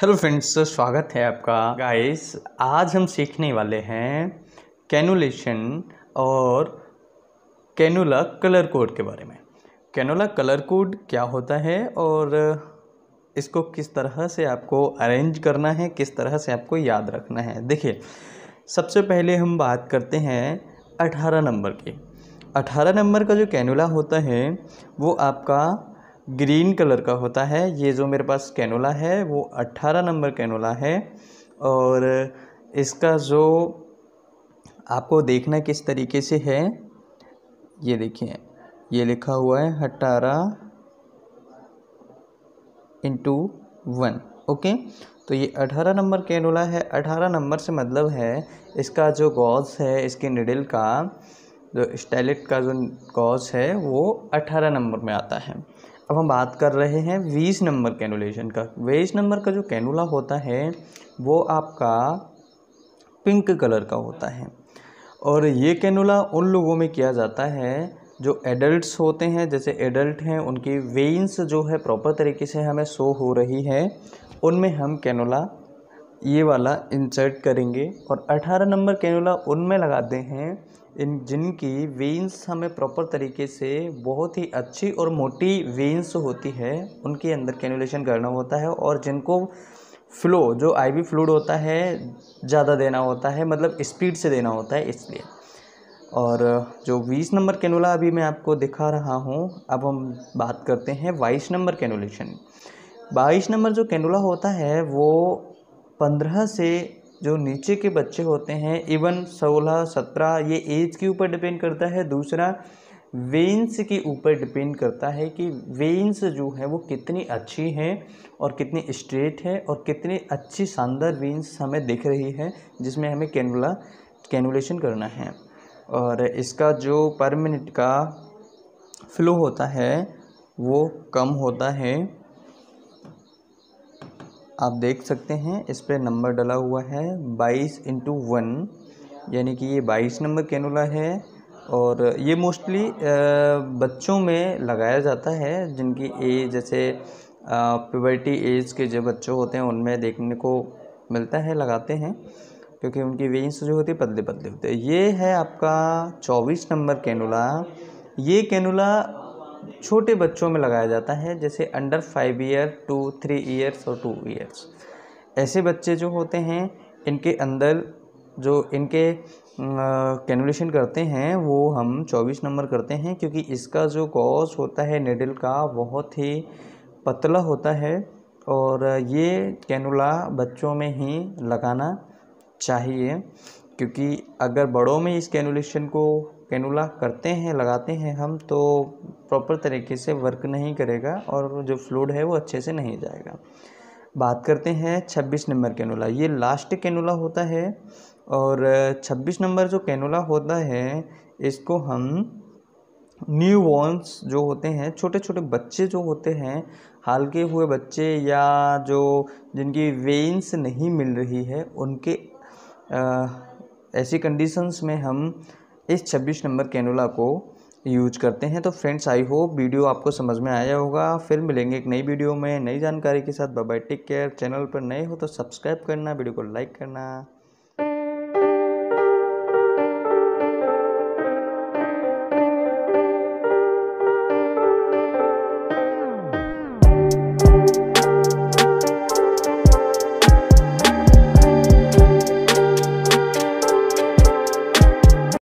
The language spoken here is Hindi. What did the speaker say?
हेलो फ्रेंड्स स्वागत है आपका। गाइस आज हम सीखने वाले हैं कैनुलेशन और कैनुला कलर कोड के बारे में। कैनुला कलर कोड क्या होता है और इसको किस तरह से आपको अरेंज करना है, किस तरह से आपको याद रखना है। देखिए, सबसे पहले हम बात करते हैं अठारह नंबर की। अठारह नंबर का जो कैनुला होता है, वो आपका ग्रीन कलर का होता है। ये जो मेरे पास कैनोला है, वो अट्ठारह नंबर कैनोला है। और इसका जो आपको देखना किस तरीके से है, ये देखिए, ये लिखा हुआ है अट्ठारह इंटू वन ओके तो ये अठारह नंबर कैनोला है। अठारह नंबर से मतलब है, इसका जो गॉज है, इसके निडल का, जो स्टाइलेट का जो गॉज है, वो अठारह नंबर में आता है। अब हम बात कर रहे हैं बीस नंबर कैनुलेशन का। बीस नंबर का जो कैनुला होता है, वो आपका पिंक कलर का होता है। और ये कैनुला उन लोगों में किया जाता है जो एडल्ट्स होते हैं। जैसे एडल्ट हैं, उनकी वेन्स जो है प्रॉपर तरीके से हमें शो हो रही है। उनमें हम कैनुला ये वाला इंसर्ट करेंगे और 18 नंबर कैनुला उनमें लगाते हैं। इन, जिनकी वेंस हमें प्रॉपर तरीके से बहुत ही अच्छी और मोटी वेंस होती है, उनके अंदर कैनुलेशन करना होता है और जिनको फ्लो जो आईवी फ्लूड होता है, ज़्यादा देना होता है मतलब स्पीड से देना होता है इसलिए। और जो बीस नंबर कैनुला अभी मैं आपको दिखा रहा हूँ, अब हम बात करते हैं बाईस नंबर कैनुलेशन बाईस नंबर जो कैनुला होता है, वो पंद्रह से जो नीचे के बच्चे होते हैं, इवन सोलह, सत्रह, ये एज के ऊपर डिपेंड करता है। दूसरा वेंस के ऊपर डिपेंड करता है कि वेंस जो है वो कितनी अच्छी हैं और कितनी स्ट्रेट है और कितनी अच्छी शानदार वेंस हमें दिख रही है, जिसमें हमें कैनुला कैनुलेशन करना है। और इसका जो पर मिनट का फ्लो होता है, वो कम होता है। आप देख सकते हैं, इस पर नंबर डला हुआ है बाईस इंटू वन यानी कि ये बाईस नंबर कैनुला है और ये मोस्टली बच्चों में लगाया जाता है, जिनकी एज जैसे प्यूबर्टी एज के जो बच्चे होते हैं, उनमें देखने को मिलता है, लगाते हैं, क्योंकि उनकी वेंस जो होती है पतले पतले होते हैं। ये है आपका चौबीस नंबर कैनुला ये कैनुला छोटे बच्चों में लगाया जाता है, जैसे under five year two three years और टू ईयर्स ऐसे बच्चे जो होते हैं, इनके अंदर जो इनके कैनुलेशन करते हैं, वो हम चौबीस नंबर करते हैं, क्योंकि इसका जो कॉज होता है निडल का, बहुत ही पतला होता है और ये कैनुला बच्चों में ही लगाना चाहिए. क्योंकि अगर बड़ों में इस कैनुलेशन को कैनुला करते हैं लगाते हैं हम तो प्रॉपर तरीके से वर्क नहीं करेगा और जो फ्लूड है वो अच्छे से नहीं जाएगा। बात करते हैं छब्बीस नंबर कैनुला। ये लास्ट कैनुला होता है और छब्बीस नंबर जो कैनुला होता है इसको हम न्यू बॉर्न्स जो होते हैं छोटे छोटे बच्चे जो होते हैं हाल के हुए बच्चे या जो जिनकी वेन्स नहीं मिल रही है उनके आ, ऐसी कंडीशंस में हम इस 26 नंबर कैनोला को यूज़ करते हैं। तो फ्रेंड्स आई होप वीडियो आपको समझ में आया होगा। फिर मिलेंगे एक नई वीडियो में। नई जानकारी के साथ। बाय टेक केयर चैनल पर नए हो तो सब्सक्राइब करना। वीडियो को लाइक करना।